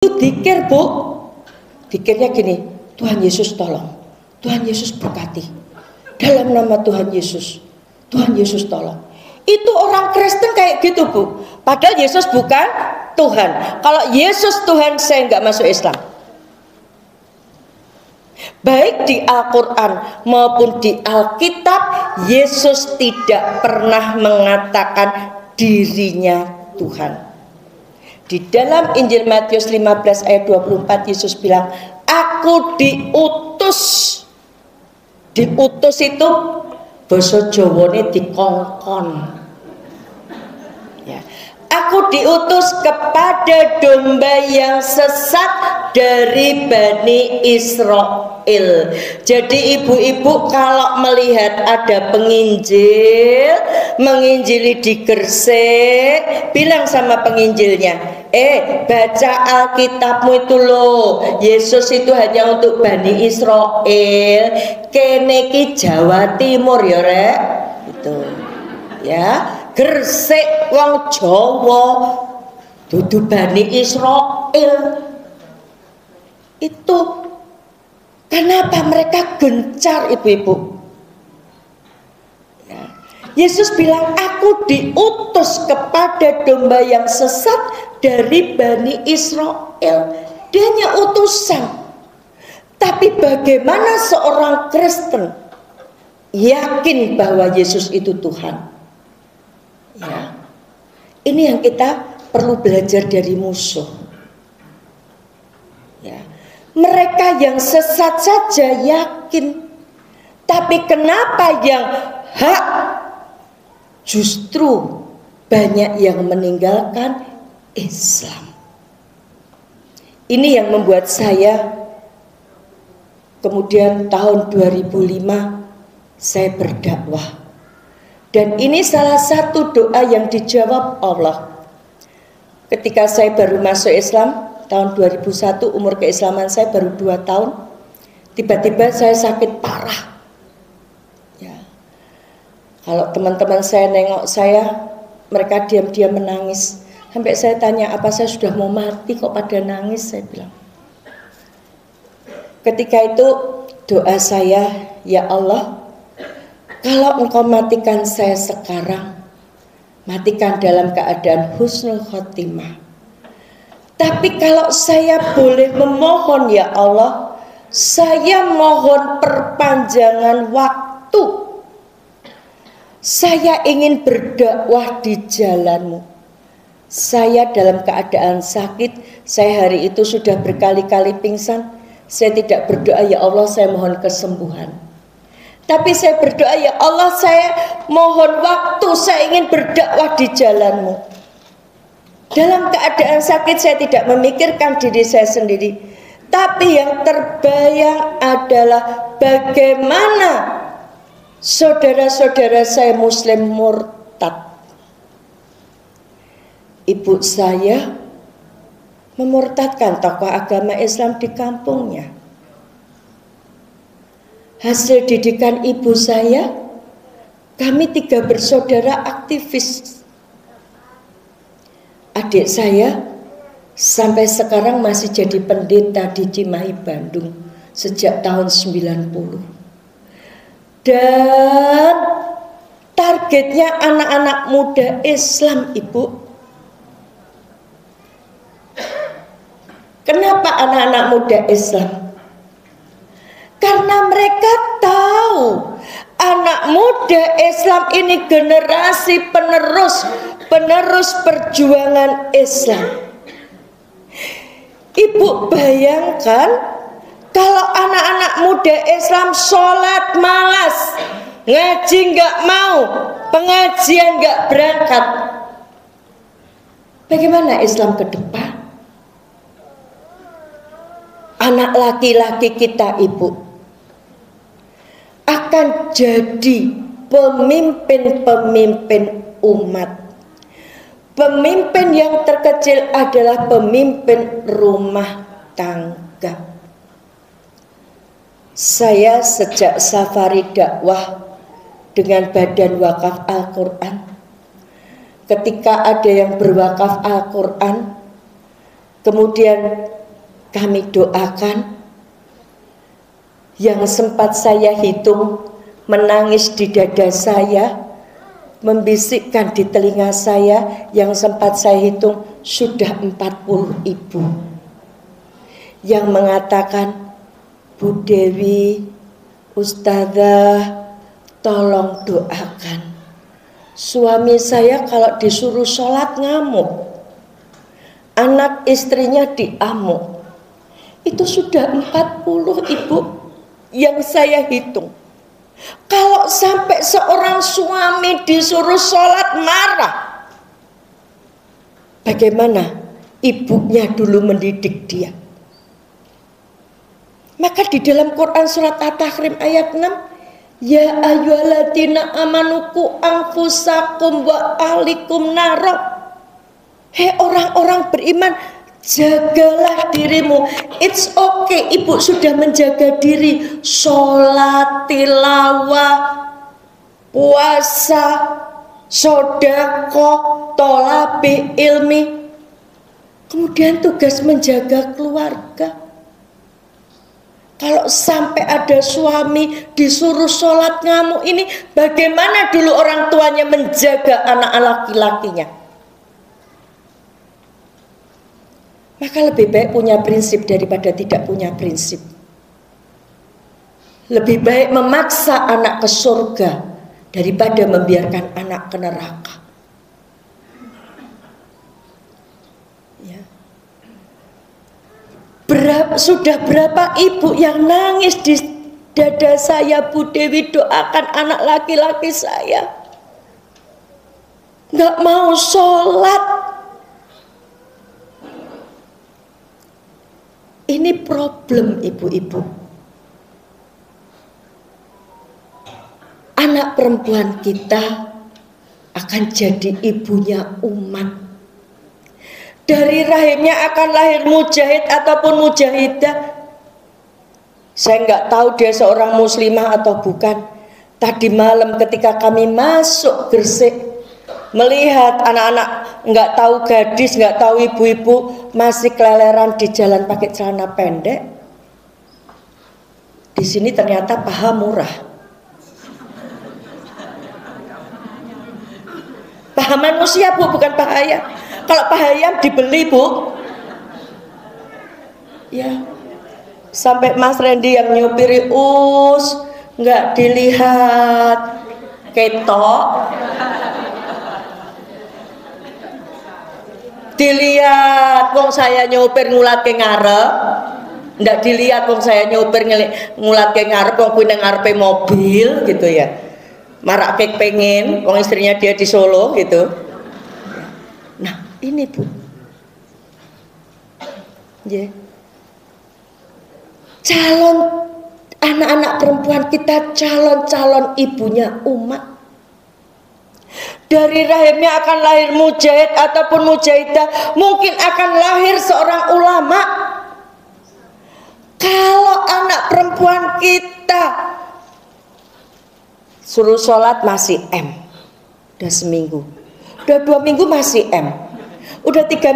Itu dikir bu, dikirnya gini, Tuhan Yesus tolong, Tuhan Yesus berkati. Dalam nama Tuhan Yesus, Tuhan Yesus tolong. Itu orang Kristen kayak gitu bu. Padahal Yesus bukan Tuhan. Kalau Yesus Tuhan saya nggak masuk Islam. Baik di Al-Quran maupun di Alkitab, Yesus tidak pernah mengatakan dirinya Tuhan. Di dalam Injil Matius 15 ayat 24 Yesus bilang, "Aku diutus." Diutus itu bahasa Jawane dikongkon. Ya. Aku diutus kepada domba yang sesat dari Bani Israel. Jadi ibu-ibu kalau melihat ada penginjil, menginjili di Gresik, bilang sama penginjilnya, eh baca Alkitabmu itu loh, Yesus itu hanya untuk Bani Israel, keneki Jawa Timur ya rek, itu ya Gresik wong Jawa. Dudu Bani Israel. Itu kenapa mereka gencar ibu-ibu? Ya. Yesus bilang aku diutus kepada domba yang sesat dari Bani Israel. Dia hanya utusan tapi bagaimana seorang Kristen yakin bahwa Yesus itu Tuhan? Ya. Ini yang kita perlu belajar dari musuh. Ya. Mereka yang sesat saja yakin. Tapi kenapa yang hak justru banyak yang meninggalkan Islam. Ini yang membuat saya kemudian tahun 2005 saya berdakwah. Dan ini salah satu doa yang dijawab Allah. Ketika saya baru masuk Islam, tahun 2001 umur keislaman saya baru dua tahun tiba-tiba saya sakit parah ya kalau teman-teman saya nengok saya mereka diam-diam menangis. Sampai saya tanya apa saya sudah mau mati kok pada nangis? Saya bilang. Ketika itu doa saya ya Allah kalau engkau matikan saya sekarang matikan dalam keadaan husnul khotimah. Tapi kalau saya boleh memohon ya Allah, saya mohon perpanjangan waktu. Saya ingin berdakwah di jalanmu. Saya dalam keadaan sakit, saya hari itu sudah berkali-kali pingsan. Saya tidak berdoa ya Allah, saya mohon kesembuhan. Tapi saya berdoa ya Allah, saya mohon waktu, saya ingin berdakwah di jalanmu. Dalam keadaan sakit saya tidak memikirkan diri saya sendiri. Tapi yang terbayang adalah bagaimana saudara-saudara saya muslim murtad. Ibu saya memurtadkan tokoh agama Islam di kampungnya. Hasil didikan ibu saya, kami tiga bersaudara aktivis adik saya sampai sekarang masih jadi pendeta di Cimahi Bandung sejak tahun 90 dan targetnya anak-anak muda Islam ibu kenapa anak-anak muda Islam karena mereka tahu anak muda Islam ini generasi penerus penerus perjuangan Islam. Ibu bayangkan kalau anak-anak muda Islam sholat malas, ngaji nggak mau, pengajian nggak berangkat. Bagaimana Islam ke depan? Anak laki-laki kita ibu akan jadi pemimpin-pemimpin umat Pemimpin yang terkecil adalah pemimpin rumah tangga. Saya sejak safari dakwah dengan badan wakaf Al-Quran. Ketika ada yang berwakaf Al-Quran, Kemudian kami doakan yang sempat saya hitung menangis di dada saya, membisikkan di telinga saya yang sempat saya hitung sudah 40 ibu yang mengatakan Bu Dewi, Ustazah, tolong doakan. Suami saya kalau disuruh sholat ngamuk anak istrinya diamuk. Itu sudah 40 ibu yang saya hitung. Kalau sampai seorang suami disuruh sholat marah, bagaimana ibunya dulu mendidik dia? Maka di dalam Quran surat At-Tahrim ayat 6, Ya ayyuhalladzina amanuku anfusakum wa ahlikum narok Hei orang-orang beriman, jagalah dirimu. It's okay, ibu sudah menjaga diri. Sholat, tilawah, puasa, sodako, tolabi, ilmi. Kemudian tugas menjaga keluarga. Kalau sampai ada suami disuruh sholat ngamuk ini, bagaimana dulu orang tuanya menjaga anak laki-lakinya? Maka lebih baik punya prinsip daripada tidak punya prinsip. Lebih baik memaksa anak ke surga daripada membiarkan anak ke neraka. Ya. Berapa, sudah berapa ibu yang nangis di dada saya Bu Dewi doakan anak laki-laki saya. Nggak mau sholat Ini problem ibu-ibu. Anak perempuan kita akan jadi ibunya umat. Dari rahimnya akan lahir mujahid ataupun mujahidah. Saya nggak tahu dia seorang muslimah atau bukan. Tadi malam ketika kami masuk Gresik, melihat anak-anak nggak tahu gadis nggak tahu ibu-ibu masih keleleran di jalan pakai celana pendek di sini ternyata paha murah paha manusia bu bukan paha ayam kalau paha ayam dibeli bu. Ya. Sampai Mas Randy yang nyupiri us nggak dilihat. Ketok. Dilihat wong saya nyopir ngulat ke ngarep. Ndak dilihat wong saya nyopir ngulat ke ngarep wong kuwi nang ngarepe mobil gitu ya. Marak kek pengen wong istrinya dia di Solo gitu ini bu. Yeah. calon anak-anak perempuan kita calon-calon ibunya umat dari rahimnya akan lahir mujahid ataupun mujahidah mungkin akan lahir seorang ulama. Kalau anak perempuan kita suruh sholat masih M. Udah seminggu. Udah dua minggu masih M udah tiga